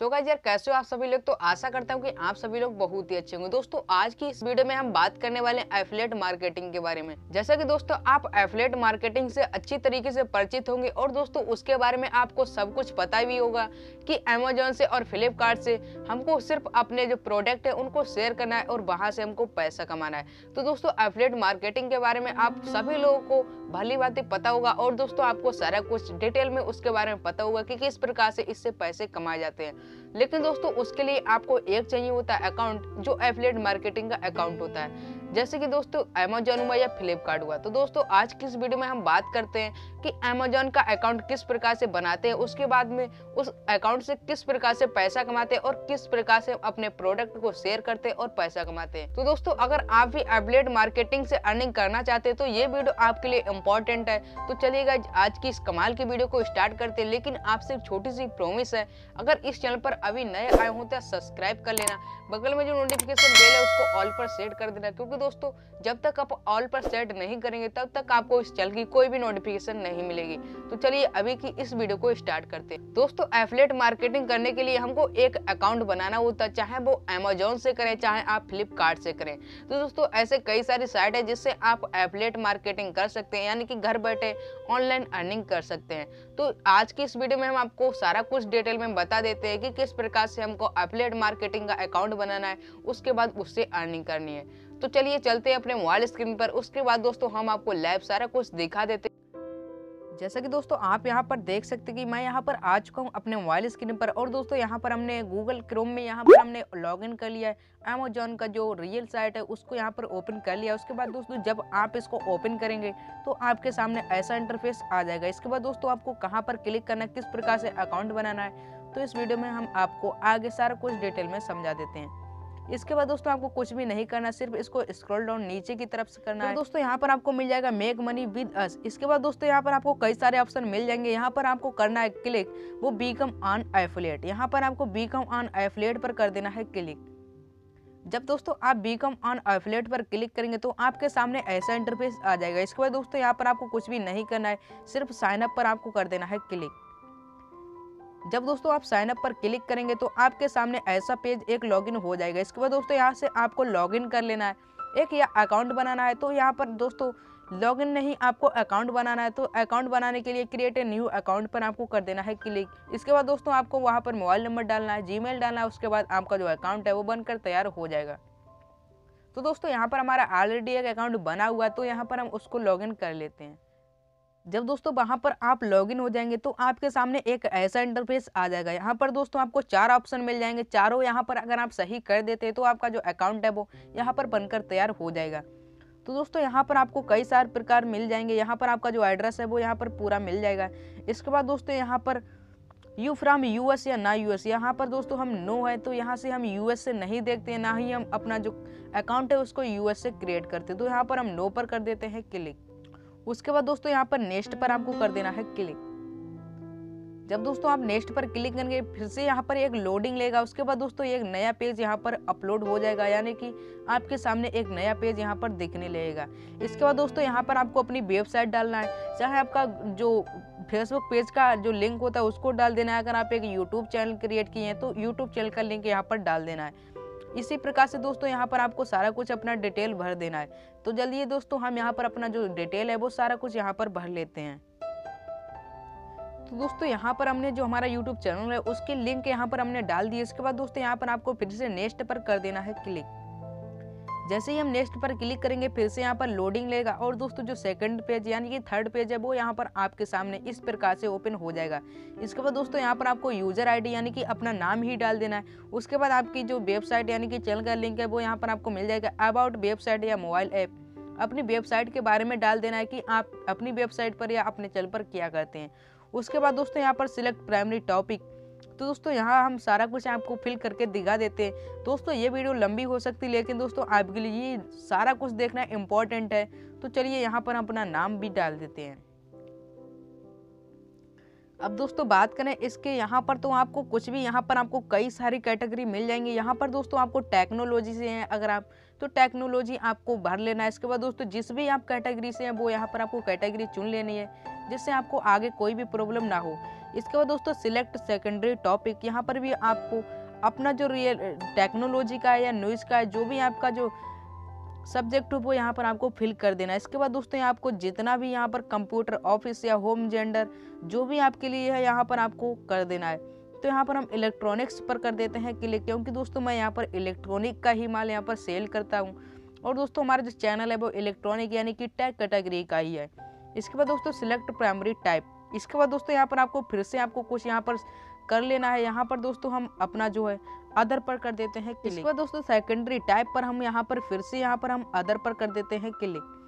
So guys यार, कैसे हो आप सभी लोग? तो आशा करता हूँ कि आप सभी लोग बहुत ही अच्छे होंगे। दोस्तों, आज की इस वीडियो में हम बात करने वाले हैं एफिलेट मार्केटिंग के बारे में। जैसा कि दोस्तों, आप एफिलेट मार्केटिंग से अच्छी तरीके से परिचित होंगे और दोस्तों, उसके बारे में आपको सब कुछ पता भी होगा कि अमेजोन से और फ्लिपकार्ट से हमको सिर्फ़ अपने जो प्रोडक्ट है, उनको शेयर करना है और वहाँ से हमको पैसा कमाना है। तो दोस्तों एफिलेट मार्केटिंग के बारे में आप सभी लोगों को भली बातें पता होगा। और दोस्तों, आपको सारा कुछ डिटेल में उसके बारे में पता होगा कि किस प्रकार से इससे पैसे कमाए जाते हैं। लेकिन दोस्तों, उसके लिए आपको एक चाहिए होता है अकाउंट जो एफिलेट मार्केटिंग का अकाउंट होता है। जैसे कि दोस्तों अमेजोन हुआ या फ्लिपकार्ट हुआ तो दोस्तों, आज की इस वीडियो में हम बात करते हैं कि अमेजोन का अकाउंट किस प्रकार से बनाते हैं, उसके बाद में उस अकाउंट से किस प्रकार से पैसा कमाते हैं और किस प्रकार से अपने प्रोडक्ट को शेयर करते हैं और पैसा कमाते हैं। तो दोस्तों, अगर आप भी एफिलेट मार्केटिंग से अर्निंग करना चाहते हैं तो ये वीडियो आपके लिए इम्पोर्टेंट है। तो चलिएगा आज की इस कमाल की वीडियो को स्टार्ट करते हैं, लेकिन आपसे एक छोटी सी प्रोमिस है, अगर इस चैनल पर अभी नए आए हो तो सब्सक्राइब कर लेना। बगल में जो नोटिफिकेशन बेल है, उसको ऑल पर सेट कर देना। क्योंकि दोस्तों, जब तक आप ऑल पर सेट नहीं करेंगे, तब तक आपको इस चैनल की कोई भी नोटिफिकेशन नहीं मिलेगी। तो चलिए अभी की इस वीडियो को स्टार्ट करते हैं। दोस्तों एफलेट मार्केटिंग करने के लिए हमको एक अकाउंट बनाना होता है चाहे वो अमेजोन से करें, चाहे आप फ्लिपकार्ट से करें। तो दोस्तों, ऐसे कई सारी साइट है जिससे आप एफलेट मार्केटिंग कर सकते हैं, यानी कि घर बैठे ऑनलाइन अर्निंग कर सकते हैं। तो आज की इस वीडियो में हम आपको सारा कुछ डिटेल में बता देते हैं कि किस प्रकार से हमको एफलेट मार्केटिंग का अकाउंट बनाना है, उसके बाद उससे अर्निंग करनी है। तो चलिए चलते हैं अपने मोबाइल स्क्रीन पर, उसके बाद दोस्तों हम आपको लाइव सारा कुछ दिखा देते जैसा कि दोस्तों आप यहाँ पर देख सकते कि मैं यहाँ पर आ चुका हूँ अपने मोबाइल स्क्रीन पर, और दोस्तों यहाँ पर हमने गूगल क्रोम में यहाँ पर हमने लॉगिन कर लिया है। अमेजोन का जो रियल साइट है, उसको यहाँ पर ओपन कर लिया उसके बाद दोस्तों जब आप इसको ओपन करेंगे तो आपके सामने ऐसा इंटरफेस आ जाएगा। इसके बाद दोस्तों आपको कहाँ पर क्लिक करना है, किस प्रकार से अकाउंट बनाना है तो इस वीडियो में हम आपको आगे सारा कुछ डिटेल में समझा देते हैं। इसके बाद दोस्तों आपको कुछ भी नहीं करना सिर्फ़ इसको स्क्रॉल डाउन नीचे की तरफ़ से करना तो है। दोस्तों यहाँ पर आपको मिल जाएगा मेक मनी विद अस इसके बाद दोस्तों यहाँ पर आपको कई सारे ऑप्शन मिल जाएँगे। यहाँ पर आपको करना है क्लिक वो बीकम ऑन एफिलेट यहाँ पर आपको बीकम ऑन एफिलेट पर कर देना है क्लिक जब दोस्तों आप बीकम ऑन एफिलेट पर क्लिक करेंगे तो आपके सामने ऐसा इंटरफेस आ जाएगा। इसके बाद दोस्तों यहाँ पर आपको कुछ भी नहीं करना है सिर्फ़ साइन अप पर आपको कर देना है क्लिक जब दोस्तों आप साइन अप पर क्लिक करेंगे तो आपके सामने ऐसा पेज एक लॉगिन हो जाएगा। इसके बाद दोस्तों यहाँ से आपको लॉगिन कर लेना है। एक या अकाउंट बनाना है तो यहाँ पर दोस्तों लॉगिन नहीं, आपको अकाउंट बनाना है। तो अकाउंट बनाने के लिए क्रिएट ए न्यू अकाउंट पर आपको कर देना है क्लिक इसके बाद दोस्तों आपको वहाँ पर मोबाइल नंबर डालना है जीमेल डालना है, उसके बाद आपका जो अकाउंट है वो बनकर तैयार हो जाएगा। तो दोस्तों यहाँ पर हमारा ऑलरेडी एक अकाउंट बना हुआ है तो यहाँ पर हम उसको लॉगिन कर लेते हैं। जब दोस्तों वहाँ पर आप लॉगिन हो जाएँगे तो आपके सामने एक ऐसा इंटरफेस आ जाएगा। यहाँ पर दोस्तों आपको चार ऑप्शन मिल जाएँगे। चारों यहाँ पर अगर आप सही कर देते हैं तो आपका जो अकाउंट है वो यहाँ पर बनकर तैयार हो जाएगा। तो दोस्तों यहाँ पर आपको कई सारे प्रकार मिल जाएँगे। यहाँ पर आपका जो एड्रेस है वो यहाँ पर पूरा मिल जाएगा। इसके बाद दोस्तों यहाँ पर यू फ्राम यूएस या ना यूएस यहाँ पर दोस्तों हम नो है तो यहाँ से हम यूएस से नहीं देखते हैं ना ही हम अपना जो अकाउंट है उसको यूएस से क्रिएट करते हैं। तो यहाँ पर हम नो पर कर देते हैं क्लिक उसके बाद दोस्तों यहाँ पर नेक्स्ट पर आपको कर देना है क्लिक। जब दोस्तों आप नेक्स्ट पर क्लिक करेंगे, फिर से यहाँ पर एक लोडिंग लेगा। उसके बाद दोस्तों एक नया पेज यहाँ पर अपलोड हो जाएगा, यानी कि आपके सामने एक नया पेज यहाँ पर दिखने लगेगा। इसके बाद दोस्तों यहाँ पर आपको अपनी वेबसाइट डालना है। चाहे आपका जो फेसबुक पेज का जो लिंक होता है, उसको डाल देना है। अगर आप एक यूट्यूब चैनल क्रिएट किए हैं तो यूट्यूब चैनल का लिंक यहाँ पर डाल देना है। इसी प्रकार से दोस्तों यहाँ पर आपको सारा कुछ अपना डिटेल भर देना है। तो जल्दी दोस्तों हम यहाँ पर अपना जो डिटेल है वो सारा कुछ यहाँ पर भर लेते हैं। तो दोस्तों यहाँ पर हमने जो हमारा यूट्यूब चैनल है उसके लिंक यहाँ पर हमने डाल दी इसके बाद दोस्तों यहाँ पर आपको फिर से नेक्स्ट पर कर देना है क्लिक। जैसे ही हम नेक्स्ट पर क्लिक करेंगे, फिर से यहाँ पर लोडिंग लेगा। और दोस्तों, जो सेकंड पेज यानी कि थर्ड पेज है, वो यहाँ पर आपके सामने इस प्रकार से ओपन हो जाएगा। इसके बाद दोस्तों, यहाँ पर आपको यूज़र आईडी यानी कि अपना नाम ही डाल देना है। उसके बाद आपकी जो वेबसाइट यानी कि चैनल का लिंक है, वो यहाँ पर आपको मिल जाएगा। अबाउट वेबसाइट या मोबाइल ऐप अपनी वेबसाइट के बारे में डाल देना है कि आप अपनी वेबसाइट पर या अपने चैनल पर क्या करते हैं। उसके बाद दोस्तों, यहाँ पर सिलेक्ट प्राइमरी टॉपिक तो दोस्तों यहाँ हम सारा कुछ आपको फिल करके दिखा देते हैं। दोस्तों, ये वीडियो लंबी हो सकती है, लेकिन दोस्तों, आपके लिए ये सारा कुछ देखना इम्पोर्टेंट है। तो चलिए यहाँ पर हम अपना नाम भी डाल देते हैं। अब दोस्तों बात करें इसके, यहाँ पर तो आपको कुछ भी, यहाँ पर आपको कई सारी कैटेगरी मिल जाएँगी। यहाँ पर दोस्तों आपको टेक्नोलॉजी से हैं अगर आप तो टेक्नोलॉजी आपको भर लेना है। इसके बाद दोस्तों जिस भी आप कैटेगरी से हैं, वो यहाँ पर आपको कैटेगरी चुन लेनी है, जिससे आपको आगे कोई भी प्रॉब्लम ना हो। इसके बाद दोस्तों सिलेक्ट सेकेंडरी टॉपिक, यहाँ पर भी आपको अपना जो रियल, टेक्नोलॉजी का है या न्यूज़ का है, जो भी आपका जो सब्जेक्ट वो यहाँ पर आपको फिल कर देना है। इसके बाद दोस्तों यहाँ आपको जितना भी यहाँ पर कंप्यूटर ऑफ़िस या होम जेंडर जो भी आपके लिए है, यहाँ पर आपको कर देना है। तो यहाँ पर हम इलेक्ट्रॉनिक्स पर कर देते हैं क्लिक क्योंकि दोस्तों मैं यहाँ पर इलेक्ट्रॉनिक का ही माल यहाँ पर सेल करता हूँ। और दोस्तों हमारा जो चैनल है वो इलेक्ट्रॉनिक यानी कि टैग कैटेगरी का ही है। इसके बाद दोस्तों सिलेक्ट प्राइमरी टाइप। इसके बाद दोस्तों यहाँ पर आपको फिर से आपको कुछ यहाँ पर कर लेना है। यहाँ पर दोस्तों हम अपना जो है अदर पर कर देते हैं क्लिक दोस्तों सेकेंडरी टाइप पर हम यहाँ पर फिर से यहाँ पर हम अदर पर कर देते हैं क्लिक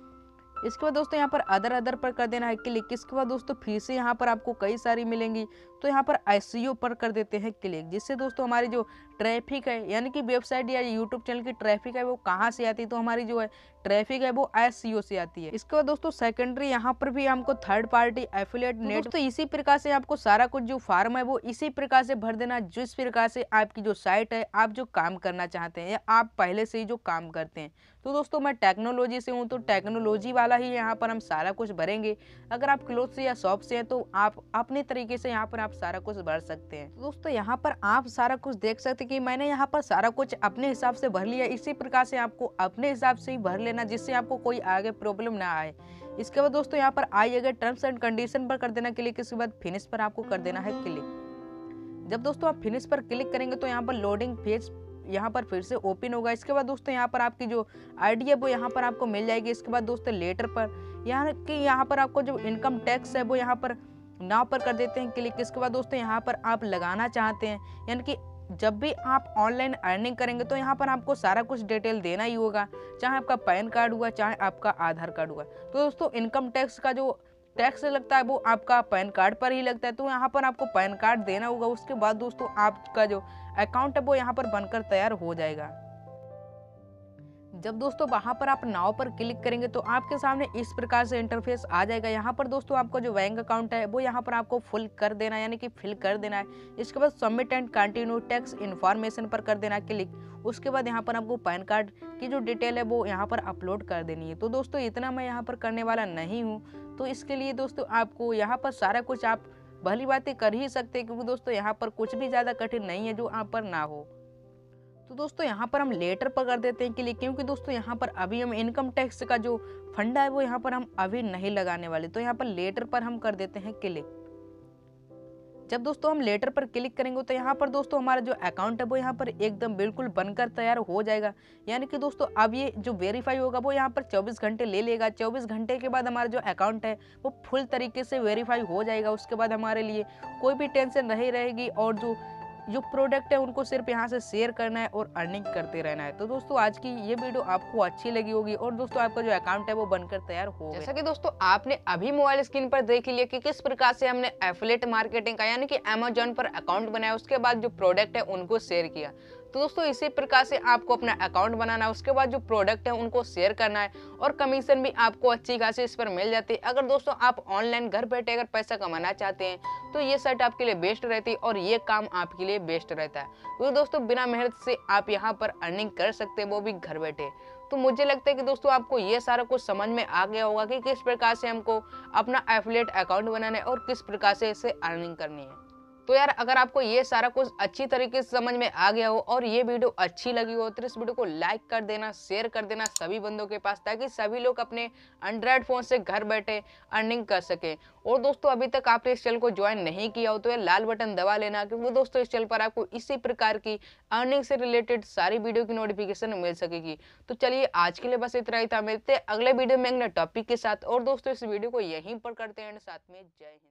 इसके बाद दोस्तों यहाँ पर अदर अदर पर कर देना है क्लिक इसके बाद दोस्तों फिर से यहाँ पर आपको कई सारी मिलेंगी। तो यहाँ पर आई पर कर देते हैं क्लिक जिससे दोस्तों हमारी जो ट्रैफ़िक है यानी कि वेबसाइट या यूट्यूब चैनल की ट्रैफ़िक है वो कहाँ से आती है? तो हमारी जो है ट्रैफ़िक है वो एस से आती है। इसके बाद दोस्तों सेकेंडरी यहाँ पर भी हमको थर्ड पार्टी एफिलेट नेट तो इसी प्रकार से आपको सारा कुछ जो फार्म है वो इसी प्रकार से भर देना जिस प्रकार से आपकी जो साइट है आप जो काम करना चाहते हैं या आप पहले से ही जो काम करते हैं। तो दोस्तों, मैं टेक्नोलॉजी से हूँ तो टेक्नोलॉजी वाला ही यहाँ पर हम सारा कुछ भरेंगे। अगर आप क्लोथ से या शॉप से हैं तो आप अपने तरीके से यहाँ पर आप सारा कुछ भर सकते हैं। दोस्तों, यहाँ पर आप सारा कुछ देख सकते कि मैंने यहाँ पर सारा कुछ अपने हिसाब से भर लिया। इसी प्रकार से आपको अपने हिसाब से ही भर लेना, जिससे आपको कोई आगे प्रॉब्लम ना आए। इसके बाद दोस्तों, यहाँ पर आई अगर टर्म्स एंड कंडीशन पर कर देना क्लिक इसके बाद फिनिश पर आपको कर देना है क्लिक जब दोस्तों आप फिनिश पर क्लिक करेंगे तो यहाँ पर लोडिंग पेज यहाँ पर फिर से ओपन होगा। इसके बाद दोस्तों यहाँ पर आपकी जो आईडी है, वो यहाँ पर आपको मिल जाएगी। इसके बाद दोस्तों लेटर पर यहाँ कि यहाँ पर आपको जो इनकम टैक्स है, वो यहाँ पर नाव पर कर देते हैं क्लिक इसके बाद दोस्तों यहाँ पर आप लगाना चाहते हैं, यानी कि जब भी आप ऑनलाइन अर्निंग करेंगे तो यहाँ पर आपको सारा कुछ डिटेल देना ही होगा, चाहे आपका पैन कार्ड हुआ, चाहे आपका आधार कार्ड हुआ। तो दोस्तों इनकम टैक्स का जो टैक्स लगता है, वो आपका पैन कार्ड पर ही लगता है। तो यहाँ पर आपको पैन कार्ड देना होगा, उसके बाद दोस्तों आपका जो अकाउंट है, वो यहाँ पर बनकर तैयार हो जाएगा। जब दोस्तों वहाँ पर आप नाव पर क्लिक करेंगे तो आपके सामने इस प्रकार से इंटरफेस आ जाएगा। यहाँ पर दोस्तों आपका जो बैंक अकाउंट है, वो यहाँ पर आपको फुल कर देना यानी कि फिल कर देना है। इसके बाद submit and continue tax information पर कर देना क्लिक उसके बाद यहाँ पर आपको पैन कार्ड की जो डिटेल है, वो यहाँ पर अपलोड कर देनी है। तो दोस्तों इतना मैं यहाँ पर करने वाला नहीं हूँ। तो इसके लिए दोस्तों आपको यहाँ पर सारा कुछ आप भली बातें कर ही सकते हैं, क्योंकि दोस्तों यहाँ पर कुछ भी ज़्यादा कठिन नहीं है जो आप पर ना हो। तो दोस्तों यहाँ पर हम लेटर पर कर देते हैं कि क्योंकि दोस्तों यहाँ पर अभी हम इनकम टैक्स का जो फंडा है, वो यहाँ पर हम अभी नहीं लगाने वाले। तो यहाँ पर लेटर पर हम कर देते हैं क्लिक। जब दोस्तों हम लेटर पर क्लिक करेंगे तो यहाँ पर दोस्तों हमारा जो अकाउंट है, वो यहाँ पर एकदम बिल्कुल बनकर तैयार हो जाएगा। यानी कि दोस्तों अब ये जो वेरीफाई होगा, वो यहाँ पर 24 घंटे ले लेगा। 24 घंटे के बाद हमारा जो अकाउंट है, वो फुल तरीके से वेरीफाई हो जाएगा उसके बाद हमारे लिए। कोई भी टेंशन नहीं रहेगी और जो जो प्रोडक्ट है, उनको सिर्फ़ यहाँ से शेयर करना है और अर्निंग करते रहना है। तो दोस्तों, आज की ये वीडियो आपको अच्छी लगी होगी और दोस्तों, आपका जो अकाउंट है, वो बनकर तैयार हो जैसा कि दोस्तों, आपने अभी मोबाइल स्क्रीन पर देख लिया कि किस प्रकार से हमने एफिलेट मार्केटिंग का, यानी कि अमेजोन पर अकाउंट बनाया, उसके बाद जो प्रोडक्ट है, उनको शेयर किया। तो दोस्तों, इसी प्रकार से आपको अपना अकाउंट बनाना है, उसके बाद जो प्रोडक्ट है, उनको शेयर करना है और कमीशन भी आपको अच्छी खासी इस पर मिल जाती है। अगर दोस्तों, आप ऑनलाइन घर बैठे अगर पैसा कमाना चाहते हैं तो ये साइट आपके लिए बेस्ट रहती है और ये काम आपके लिए बेस्ट रहता है। तो दोस्तों, बिना मेहनत से आप यहाँ पर अर्निंग कर सकते हैं, वो भी घर बैठे। तो मुझे लगता है कि दोस्तों, आपको ये सारा कुछ समझ में आ गया होगा कि किस प्रकार से हमको अपना एफिलेट अकाउंट बनाना है और किस प्रकार से इसे अर्निंग करनी है। तो यार, अगर आपको ये सारा कुछ अच्छी तरीके से समझ में आ गया हो और ये वीडियो अच्छी लगी हो तो इस वीडियो को लाइक कर देना शेयर कर देना सभी बंदों के पास, ताकि सभी लोग अपने एंड्रॉयड फ़ोन से घर बैठे अर्निंग कर सके। और दोस्तों, अभी तक आपने इस चैनल को ज्वाइन नहीं किया हो तो यार लाल बटन दबा लेना, क्योंकि दोस्तों, इस चैनल पर आपको इसी प्रकार की अर्निंग से रिलेटेड सारी वीडियो की नोटिफिकेशन मिल सकेगी। तो चलिए, आज के लिए बस इतना ही था। मिलते अगले वीडियो में अगले टॉपिक के साथ। और दोस्तों, इस वीडियो को यहीं पर करते हैं, साथ में जय हिंद।